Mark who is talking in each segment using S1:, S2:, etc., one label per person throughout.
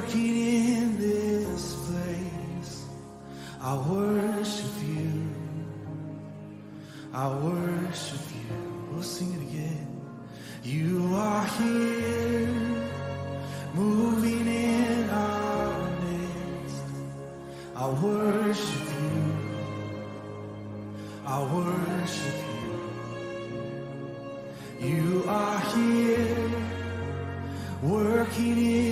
S1: working in this place. I worship you. I worship you. We'll sing it again. You are here, moving in our midst. I worship you. I worship you. You are here, working in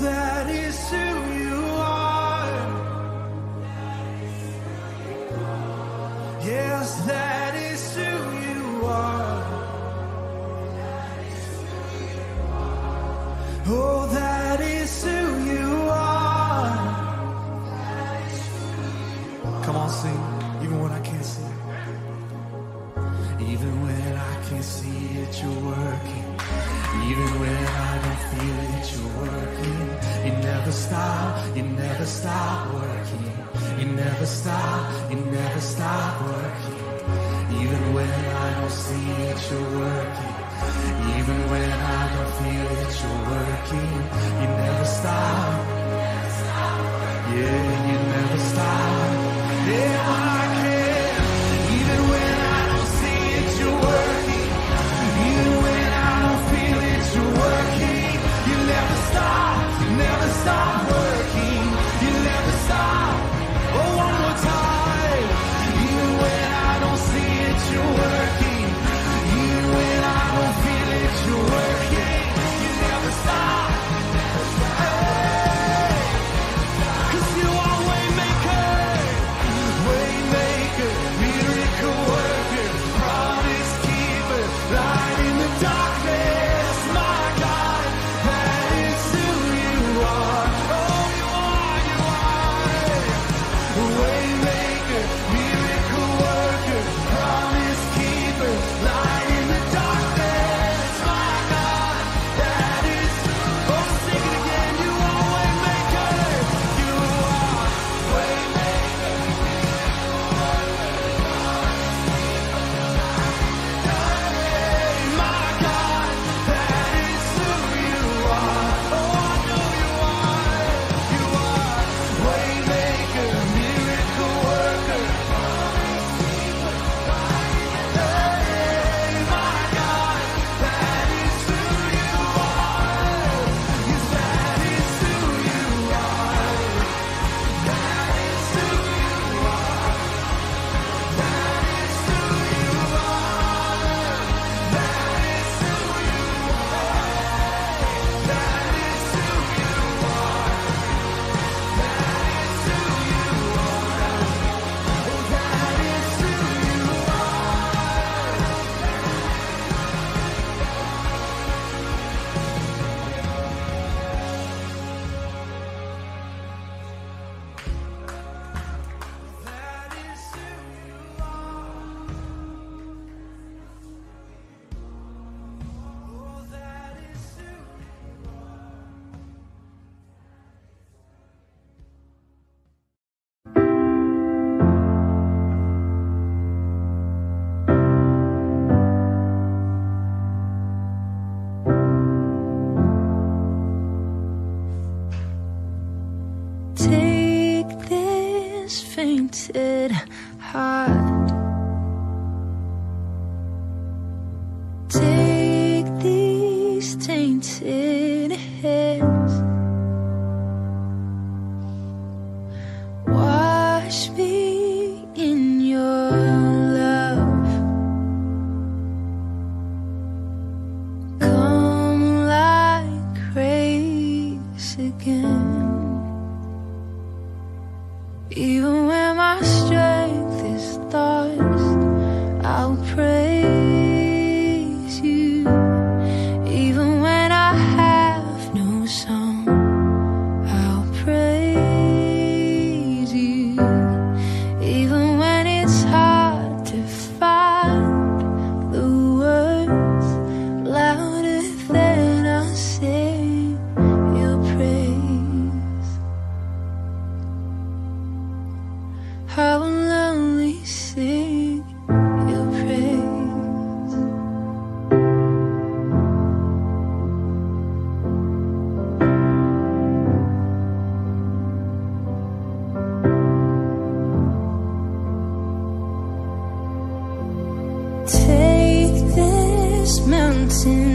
S1: that is soon. You never stop. You never stop. Yeah. it
S2: hard. Take these tainted hands, wash me in your love. Come like grace again, even when. See.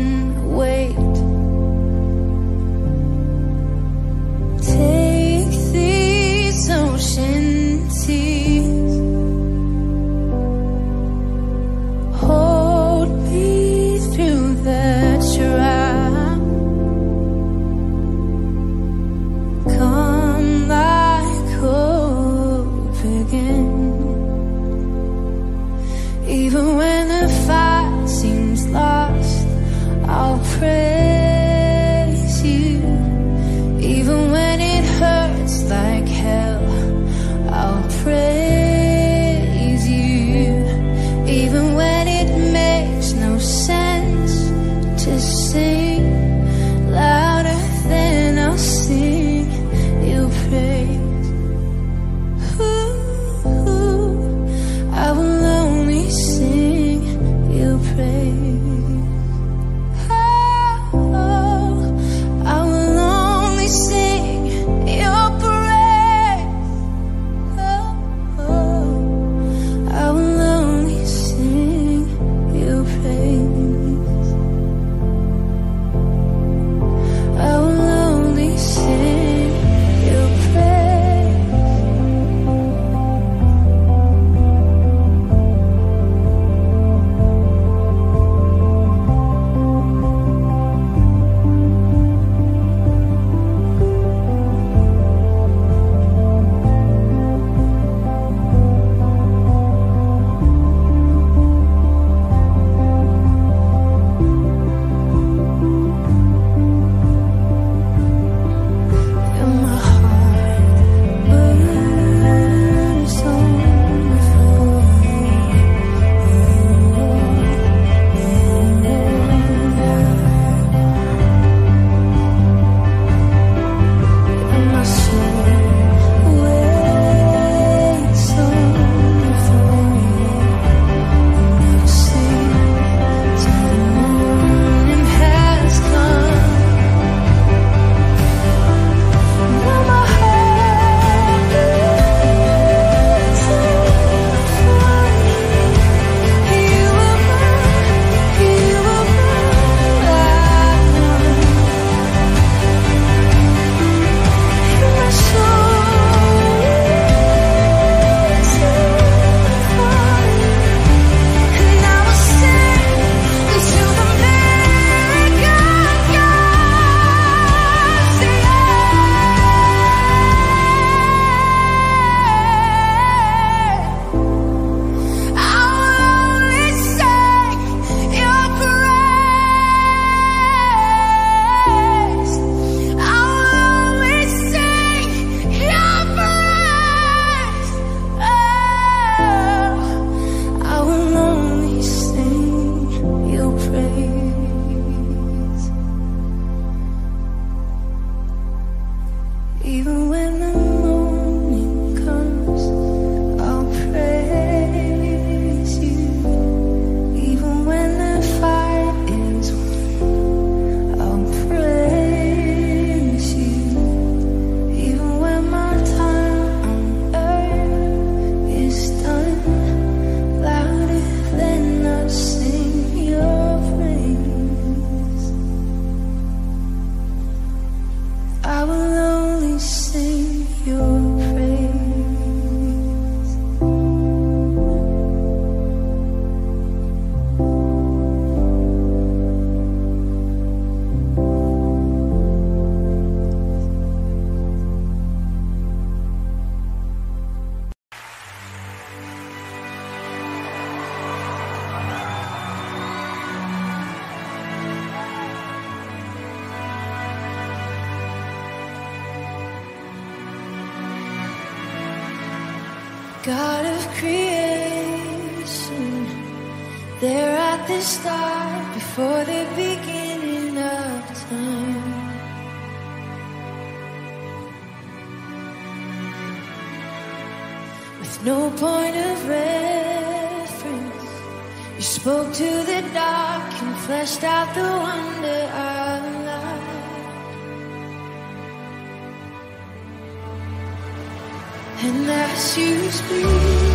S2: start before the beginning of time. With no point of reference, you spoke to the dark and fleshed out the wonder of life. And as you speak.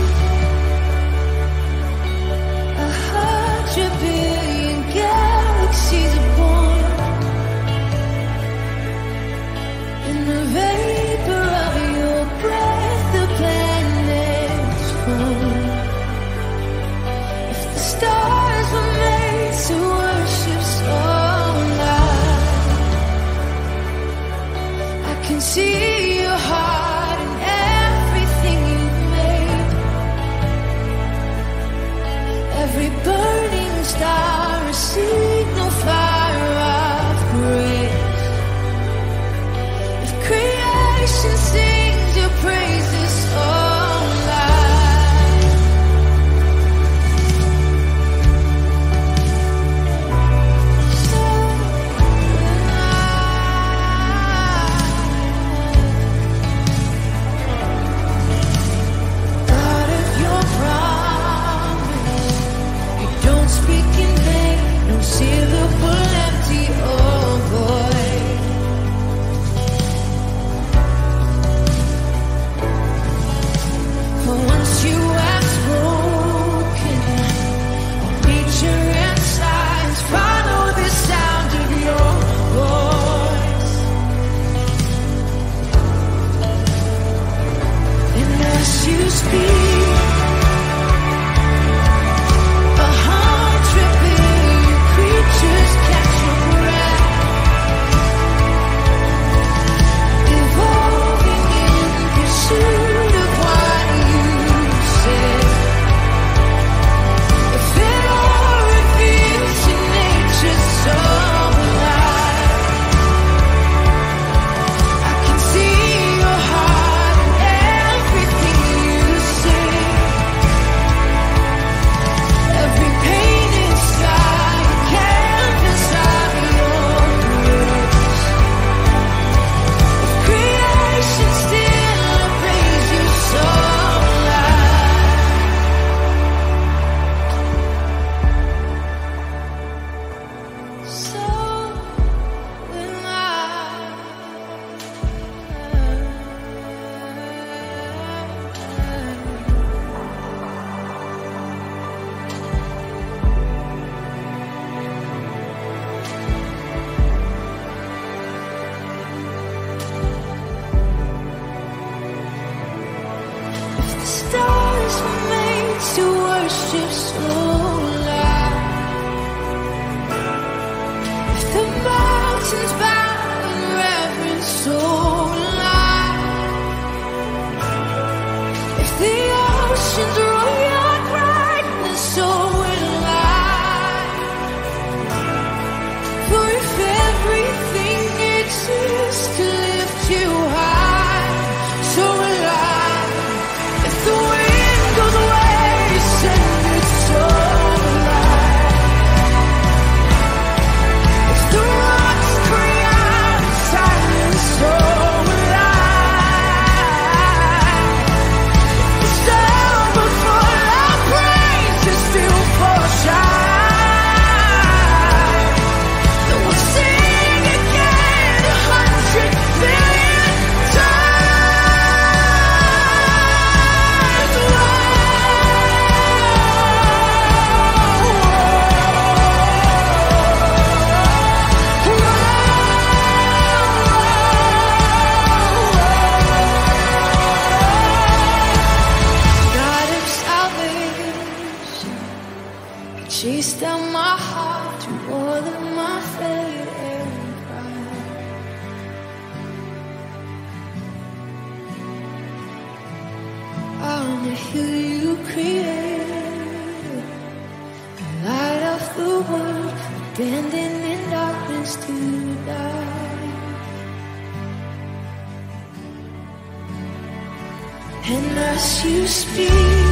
S2: you light of the world, darkness to die. And as you speak.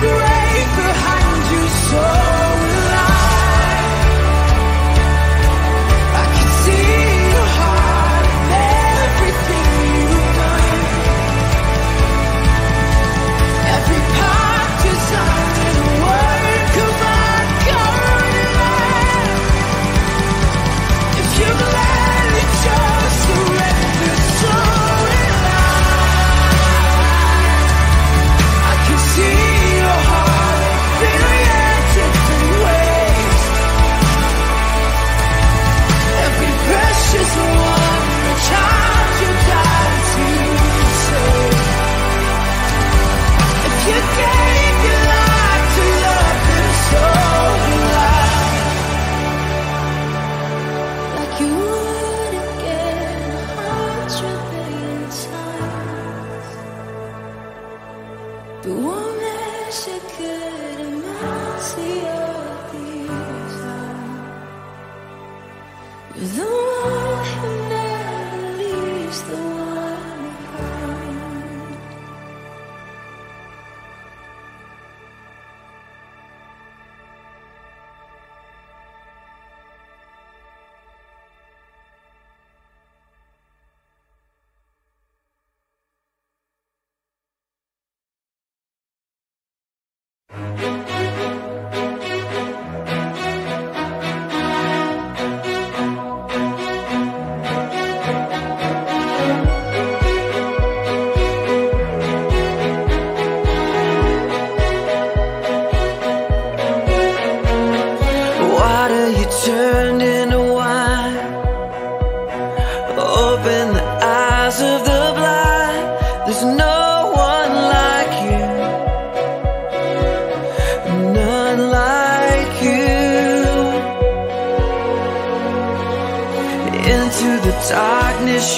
S2: surrender.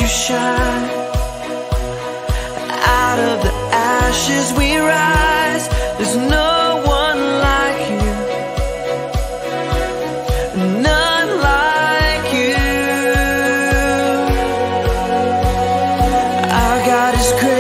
S2: you
S3: shine. Out of the ashes we rise. There's no one like you. None like you. Our God is great.